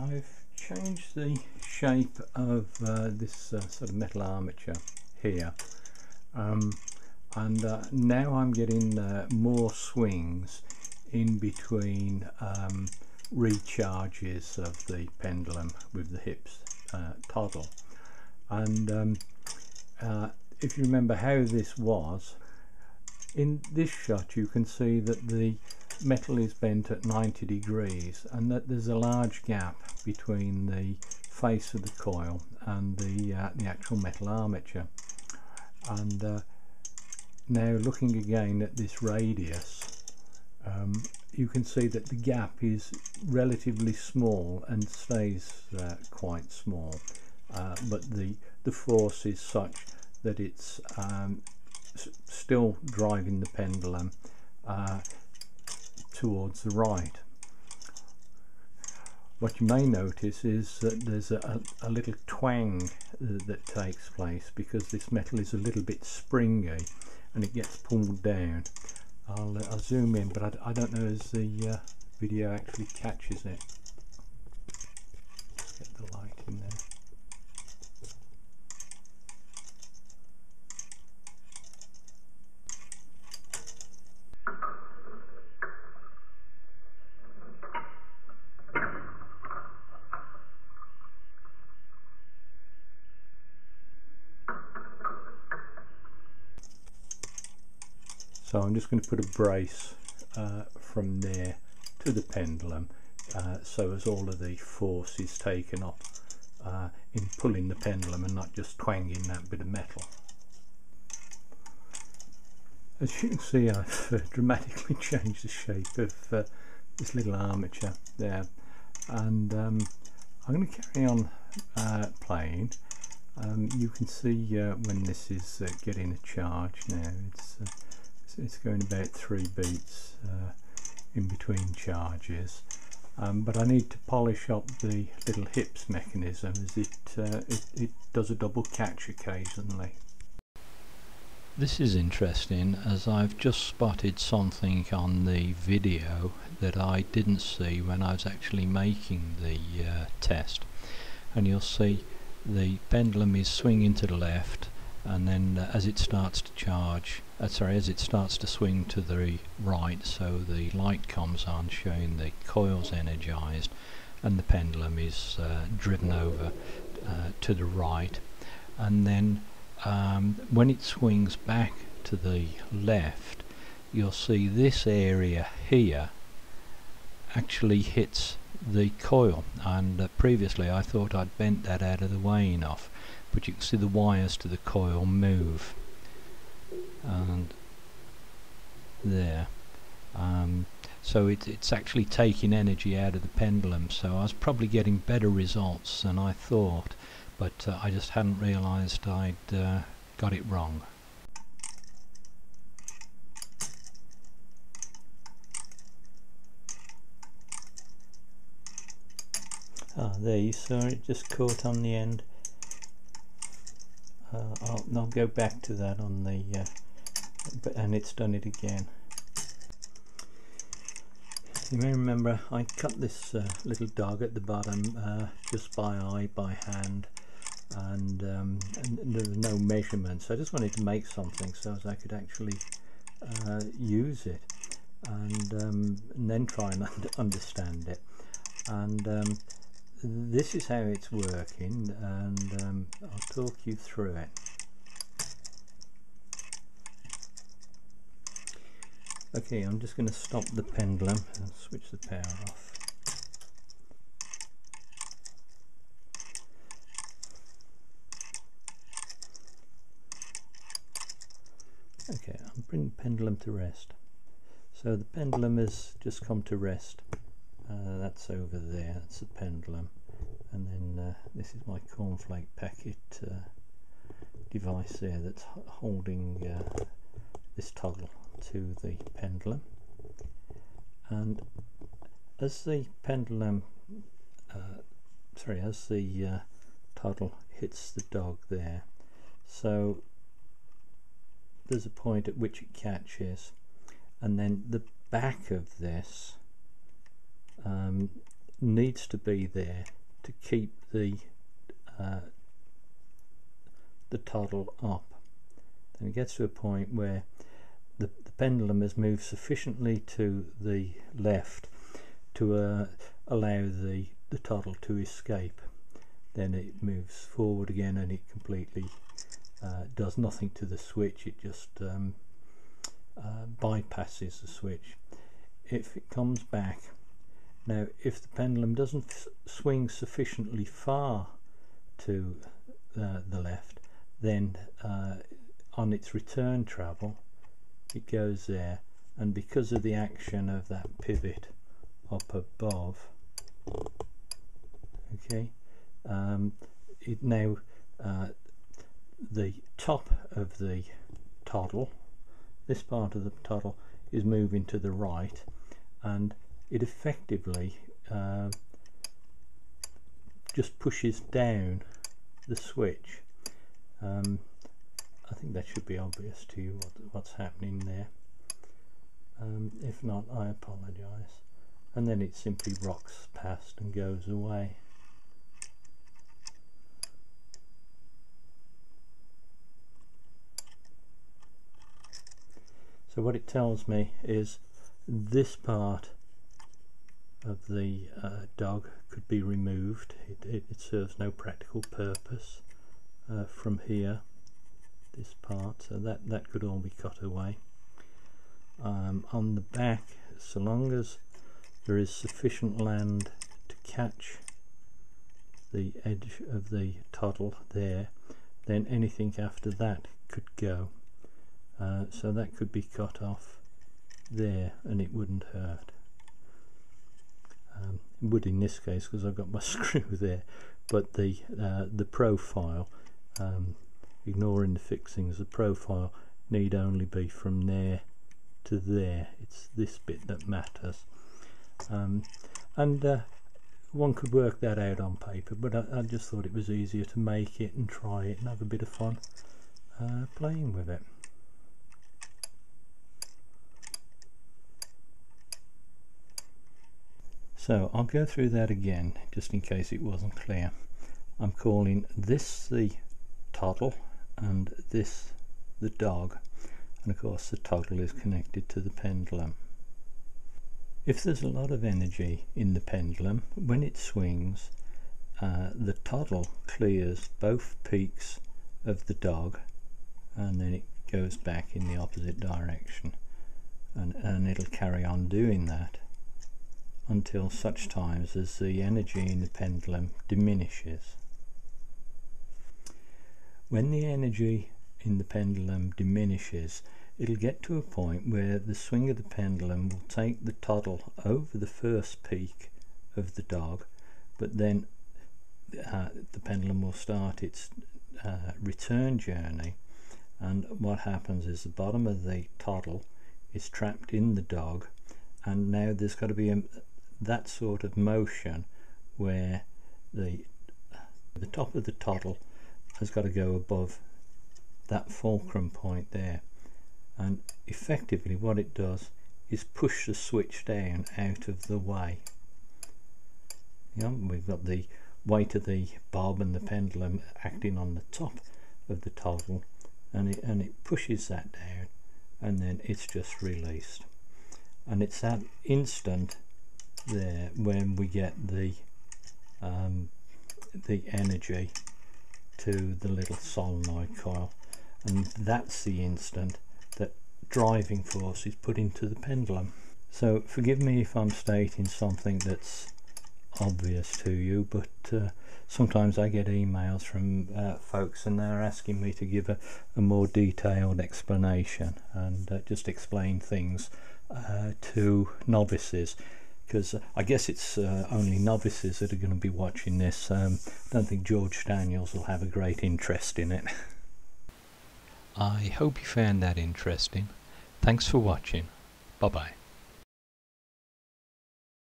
I've changed the shape of uh, this uh, sort of metal armature here. Um, and uh, now I'm getting uh, more swings in between um, recharges of the pendulum with the Hipps uh, toggle. And um, uh, if you remember how this was in this shot you can see that the metal is bent at 90 degrees and that there's a large gap between the face of the coil and the, uh, the actual metal armature. And uh, now looking again at this radius um, you can see that the gap is relatively small and stays uh, quite small. Uh, but the the force is such that it's um, still driving the pendulum. Uh, towards the right. What you may notice is that there's a, a, little twang that takes place because this metal is a little bit springy and it gets pulled down. I'll, I'll zoom in but I, I, don't know as the uh, video actually catches it. Let's get the light in there. So I'm just going to put a brace uh, from there to the pendulum uh, so as all of the force is taken up uh, in pulling the pendulum and not just twanging that bit of metal. As you can see I've uh, dramatically changed the shape of uh, this little armature there and um, I'm going to carry on uh, playing um, you can see when this is getting a charge now it's it's going about three beats uh, in between charges. Um, but I need to polish up the little Hipps mechanism. As it, uh, it, it does a double catch occasionally. This is interesting as I've just spotted something on the video that I didn't see when I was actually making the uh, test. And you'll see the pendulum is swinging to the left and then uh, as it starts to charge uh, sorry as it starts to swing to the right so the light comes on showing the coils energized and the pendulum is uh, driven over uh, to the right. And then um, when it swings back to the left you'll see this area here actually hits the coil. And uh, previously I thought I'd bent that out of the way enough but you can see the wires to the coil move and there. Um, so it, it's actually taking energy out of the pendulum. So I was probably getting better results than I thought but uh, I just hadn't realized I'd uh, got it wrong. Ah, there you saw it just caught on the end. Uh, I'll, I'll, go back to that on the and it's done it again. You may remember I cut this uh, little dog at the bottom uh, just by eye by hand and, um, and, there was no measurements. I just wanted to make something so as I could actually uh, use it and, um, and, then try and understand it. And um, this is how it's working and um, I'll talk you through it. Okay, I'm just going to stop the pendulum and switch the power off. Okay, I'm bringing pendulum to rest. So the pendulum has just come to rest uh, that's over there that's the pendulum and then uh, this is my cornflake packet uh, device there that's holding uh, this toggle to the pendulum and as the pendulum uh, sorry as the uh, toggle hits the dog there so there's a point at which it catches and then the back of this um, needs to be there to keep the uh, the toggle up. Then it gets to a point where pendulum has moved sufficiently to the left to uh, allow the, the toggle to escape. Then it moves forward again and it completely uh, does nothing to the switch, it just um, uh, bypasses the switch. If it comes back, now if the pendulum doesn't swing sufficiently far to uh, the left, then uh, on its return travel it goes there. And because of the action of that pivot up above okay um, it now uh, the top of the toggle this part of the toggle is moving to the right and it effectively uh, just pushes down the switch. Um, I think that should be obvious to you what, what's happening there. Um, if not I apologize. And then it simply rocks past and goes away. So what it tells me is this part of the uh, dog could be removed. It, it, it, serves no practical purpose uh, from here, this part, so that, that could all be cut away. Um, on the back, so long as there is sufficient land to catch the edge of the toggle there, then anything after that could go. Uh, so that could be cut off there and it wouldn't hurt um, it would in this case because I've got my screw there but the uh, the profile um, ignoring the fixings the profile need only be from there to there. It's this bit that matters. Um, and uh, one could work that out on paper but I, I, just thought it was easier to make it and try it and have a bit of fun uh, playing with it. So I'll go through that again just in case it wasn't clear. I'm calling this the toggle and this the dog and of course the toggle is connected to the pendulum. If there's a lot of energy in the pendulum, when it swings uh, the toggle clears both peaks of the dog and then it goes back in the opposite direction and, and it'll carry on doing that until such times as the energy in the pendulum diminishes. When the energy in the pendulum diminishes, it'll get to a point where the swing of the pendulum will take the toggle over the first peak of the dog, but then uh, the pendulum will start its uh, return journey. And what happens is the bottom of the toggle is trapped in the dog and now there's got to be a, that sort of motion where the the top of the toggle has got to go above that fulcrum point there. And effectively what it does is push the switch down out of the way. Know, we've got the weight of the bob and the pendulum acting on the top of the toggle and it, and it pushes that down and then it's just released. And it's that instant there when we get the um, the energy to the little solenoid coil. And that's the instant that driving force is put into the pendulum. So forgive me if I'm stating something that's obvious to you but uh, sometimes I get emails from uh, folks and they're asking me to give a, a more detailed explanation and uh, just explain things uh, to novices because I guess it's uh, only novices that are going to be watching this. Um, I don't think George Daniels will have a great interest in it. I hope you found that interesting. Thanks for watching. Bye bye.